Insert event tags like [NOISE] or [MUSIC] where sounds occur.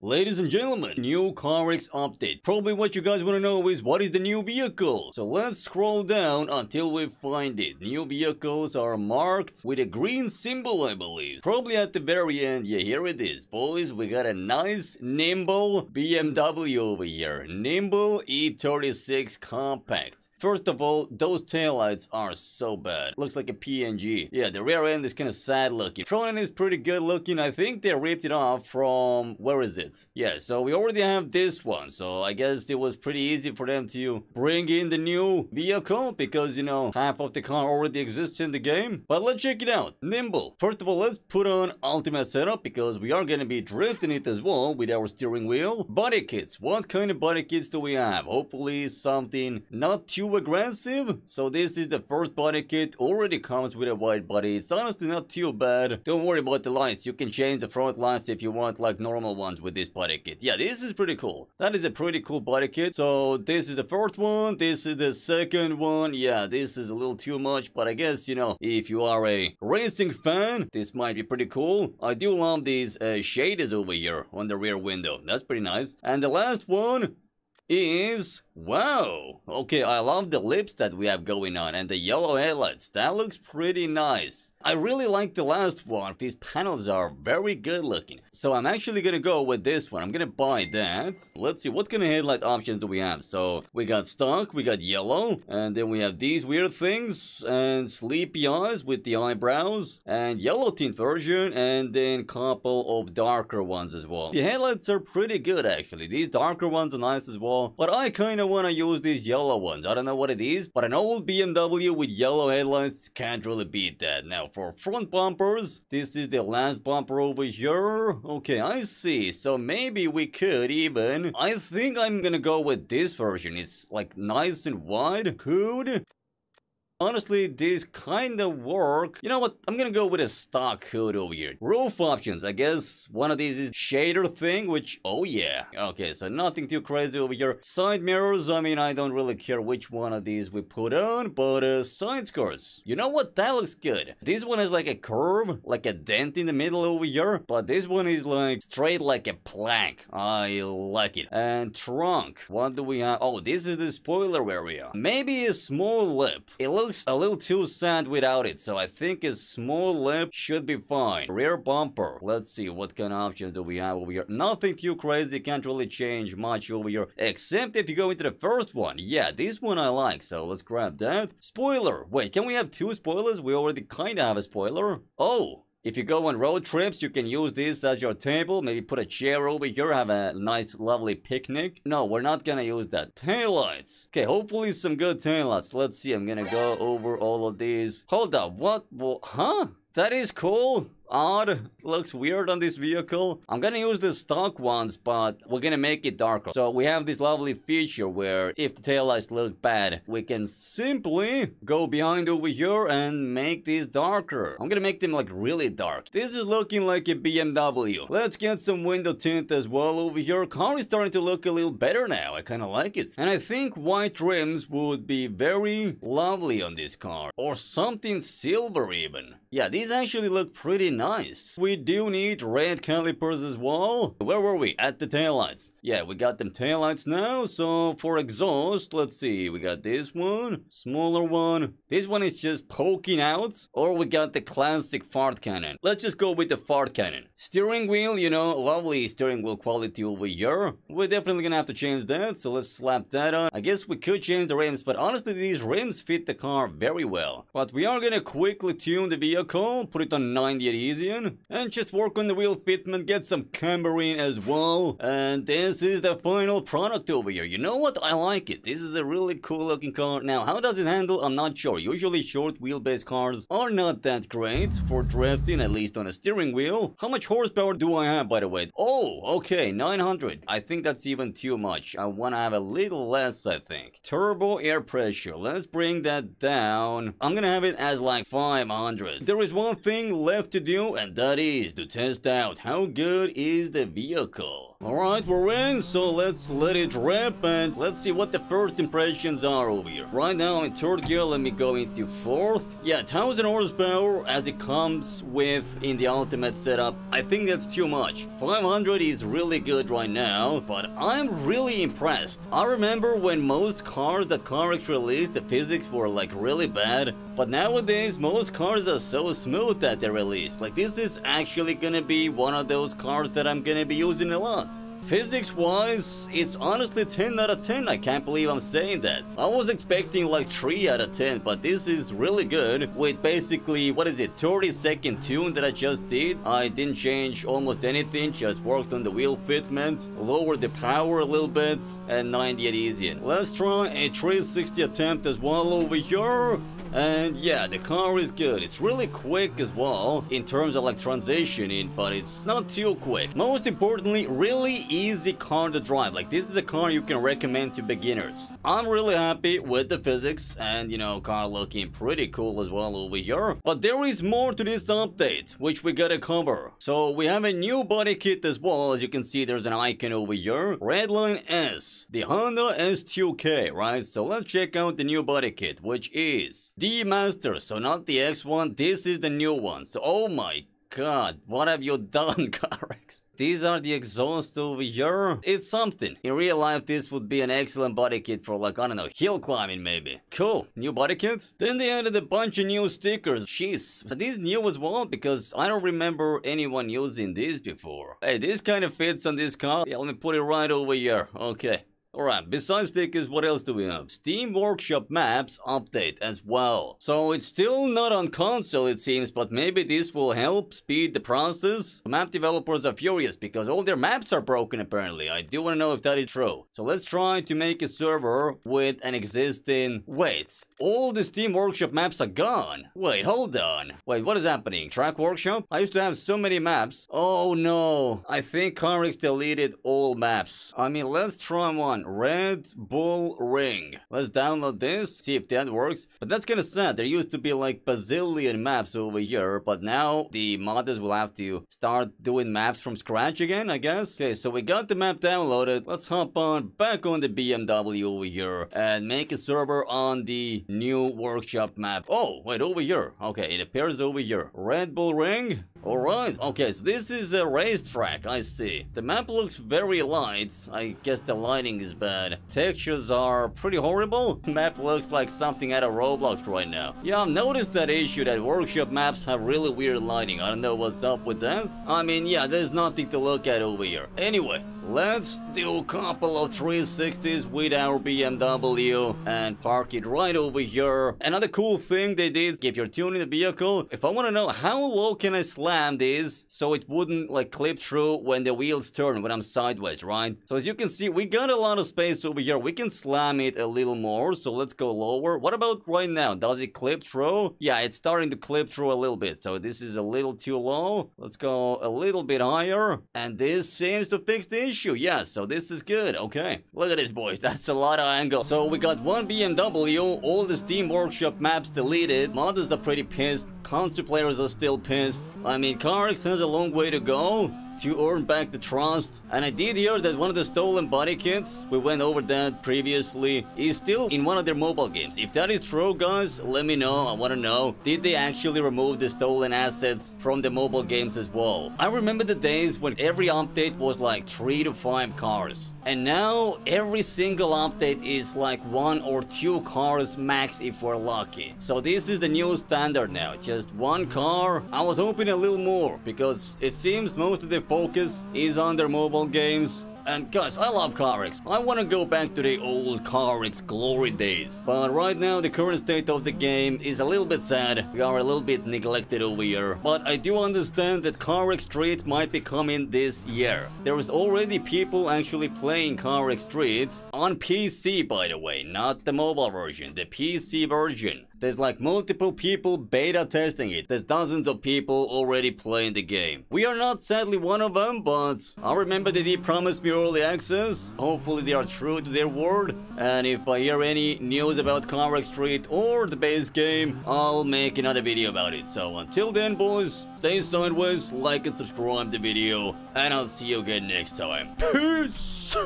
Ladies and gentlemen, new CarX update. Probably what you guys want to know is what is the new vehicle? So let's scroll down until we find it. New vehicles are marked with a green symbol, I believe. Probably at the very end. Yeah, here it is. Boys, we got a nice, nimble BMW over here. Nimble E36 Compact. First of all, those taillights are so bad. Looks like a PNG. Yeah, the rear end is kind of sad looking. Front end is pretty good looking. I think they ripped it off from... Where is it? Yeah, so we already have this one. So I guess it was pretty easy for them to bring in the new vehicle because, you know, half of the car already exists in the game. But let's check it out. Nimble. First of all, let's put on ultimate setup because we are going to be drifting it as well with our steering wheel. Body kits. What kind of body kits do we have? Hopefully something not too aggressive. So this is the first body kit. Already comes with a white body. It's honestly not too bad. Don't worry about the lights. You can change the front lights if you want like normal ones with this body kit. Yeah, this is pretty cool. That is a pretty cool body kit. So this is the first one. This is the second one. Yeah, this is a little too much. But I guess, you know, if you are a racing fan, this might be pretty cool. I do love these uh, shaders over here on the rear window. That's pretty nice. And the last one is wow okay i love the lips that we have going on and the yellow headlights that looks pretty nice i really like the last one. These panels are very good looking. So i'm actually gonna go with this one. I'm gonna buy that. Let's see what kind of headlight options do we have? So we got stock we got yellow and then we have these weird things and sleepy eyes with the eyebrows and yellow tint version and then couple of darker ones as well. The headlights are pretty good actually. These darker ones are nice as well but I kinda wanna use these yellow ones. I don't know what it is, but an old BMW with yellow headlights can't really beat that. Now for front bumpers, this is the last bumper over here. Okay, I see. So maybe we could even... I think I'm gonna go with this version. It's like nice and wide. Could Honestly, these kind of work. You know what? I'm gonna go with a stock hood over here. Roof options. I guess one of these is shader thing, which, oh yeah. Okay, so nothing too crazy over here. Side mirrors, I mean, I don't really care which one of these we put on, but uh, side skirts. You know what? That looks good. This one is like a curve, like a dent in the middle over here, but this one is like straight like a plank. I like it. And trunk. What do we have? Oh, this is the spoiler area. Maybe a small lip. It looks a little too sad without it, so I think a small lip should be fine. Rear bumper. Let's see, what kind of options do we have over here? Nothing too crazy, can't really change much over here, except if you go into the first one. Yeah, this one I like, so let's grab that. Spoiler. Wait, can we have two spoilers? We already kind of have a spoiler. Oh, if you go on road trips, you can use this as your table. Maybe put a chair over here, have a nice, lovely picnic. No, we're not gonna use that. Taillights. Okay, hopefully some good taillights. Let's see, I'm gonna go over all of these. Hold up, what? what huh? That is cool odd, looks weird on this vehicle. I'm gonna use the stock ones, but we're gonna make it darker. So we have this lovely feature where if the taillights look bad, we can simply go behind over here and make these darker. I'm gonna make them like really dark. This is looking like a BMW. Let's get some window tint as well over here. Car is starting to look a little better now. I kind of like it. And I think white rims would be very lovely on this car. Or something silver even. Yeah, these actually look pretty nice. We do need red calipers as well. Where were we? At the taillights. Yeah, we got them taillights now. So for exhaust, let's see. We got this one, smaller one. This one is just poking out. Or we got the classic fart cannon. Let's just go with the fart cannon. Steering wheel, you know, lovely steering wheel quality over here. We're definitely gonna have to change that. So let's slap that on. I guess we could change the rims, but honestly, these rims fit the car very well. But we are gonna quickly tune the vehicle, put it on 90 and just work on the wheel fitment, get some camber as well. And this is the final product over here. You know what? I like it. This is a really cool looking car. Now, how does it handle? I'm not sure. Usually short wheelbase cars are not that great for drifting, at least on a steering wheel. How much horsepower do I have, by the way? Oh, okay, 900. I think that's even too much. I want to have a little less, I think. Turbo air pressure. Let's bring that down. I'm gonna have it as like 500. There is one thing left to do do, and that is to test out how good is the vehicle. Alright, we're in, so let's let it rip and let's see what the first impressions are over here. Right now in third gear, let me go into fourth. Yeah, 1000 horsepower as it comes with in the ultimate setup. I think that's too much. 500 is really good right now, but I'm really impressed. I remember when most cars that CarX released, the physics were like really bad, but nowadays most cars are so smooth that they release. Like this is actually gonna be one of those cars that I'm gonna be using a lot. Physics wise, it's honestly 10 out of 10. I can't believe I'm saying that. I was expecting like 3 out of 10, but this is really good. With basically, what is it, 30 second tune that I just did. I didn't change almost anything, just worked on the wheel fitment, lowered the power a little bit, and 90 at easy. Let's try a 360 attempt as well over here. And yeah, the car is good. It's really quick as well in terms of like transitioning, but it's not too quick. Most importantly, really easy car to drive. Like this is a car you can recommend to beginners. I'm really happy with the physics and you know, car looking pretty cool as well over here. But there is more to this update, which we gotta cover. So we have a new body kit as well. As you can see, there's an icon over here. Redline S, the Honda S2K, right? So let's check out the new body kit, which is the Master. So not the X1, this is the new one. So oh my god, what have you done, [LAUGHS] CarX? These are the exhausts over here. It's something. In real life, this would be an excellent body kit for like, I don't know, hill climbing maybe. Cool. New body kit. Then they added a bunch of new stickers. Jeez. Are these new as well? Because I don't remember anyone using these before. Hey, this kind of fits on this car. Yeah, let me put it right over here. Okay. Alright, besides stickers, what else do we have? Steam Workshop Maps update as well. So it's still not on console it seems, but maybe this will help speed the process. Map developers are furious because all their maps are broken apparently. I do want to know if that is true. So let's try to make a server with an existing... Wait, all the Steam Workshop maps are gone. Wait, hold on. Wait, what is happening? Track Workshop? I used to have so many maps. Oh no, I think CarX deleted all maps. I mean, let's try one. Red Bull Ring. Let's download this, see if that works. But that's kinda sad. There used to be like bazillion maps over here, but now the modders will have to start doing maps from scratch again, I guess. Okay, so we got the map downloaded. Let's hop on back on the BMW over here and make a server on the new workshop map. Oh, wait, over here. Okay, it appears over here. Red Bull Ring. Alright, okay, so this is a racetrack, I see. The map looks very light. I guess the lighting is bad. Textures are pretty horrible. Map looks like something out of Roblox right now. Yeah, I've noticed that issue that workshop maps have really weird lighting. I don't know what's up with that. I mean, yeah, there's nothing to look at over here. Anyway, Let's do a couple of 360s with our BMW and park it right over here. Another cool thing they did, if you're tuning the vehicle, if I want to know how low can I slam this so it wouldn't like clip through when the wheels turn when I'm sideways, right? So as you can see, we got a lot of space over here. We can slam it a little more, so let's go lower. What about right now? Does it clip through? Yeah, it's starting to clip through a little bit, so this is a little too low. Let's go a little bit higher, and this seems to fix the issue issue. Yes, so this is good. Okay. Look at this, boys. [LAUGHS] That's a lot of angle. So we got one BMW, all the Steam Workshop maps deleted. Modders are pretty pissed. Console players are still pissed. I mean, CarX has a long way to go to earn back the trust. And I did hear that one of the stolen body kits, we went over that previously, is still in one of their mobile games. If that is true, guys, let me know. I want to know. Did they actually remove the stolen assets from the mobile games as well? I remember the days when every update was like 3 to 5 cars. And now every single update is like 1 or 2 cars max if we're lucky. So this is the new standard now. Just one car. I was hoping a little more because it seems most of the focus is on their mobile games. And guys, I love CarX. I want to go back to the old CarX glory days. But right now, the current state of the game is a little bit sad. We are a little bit neglected over here. But I do understand that CarX Street might be coming this year. There is already people actually playing CarX Street on PC, by the way, not the mobile version, the PC version. There's like multiple people beta testing it. There's dozens of people already playing the game. We are not sadly one of them, but I remember that they promised me early access. Hopefully they are true to their word. And if I hear any news about CarX Street or the base game, I'll make another video about it. So until then, boys, stay sideways, like and subscribe the video, and I'll see you again next time. Peace!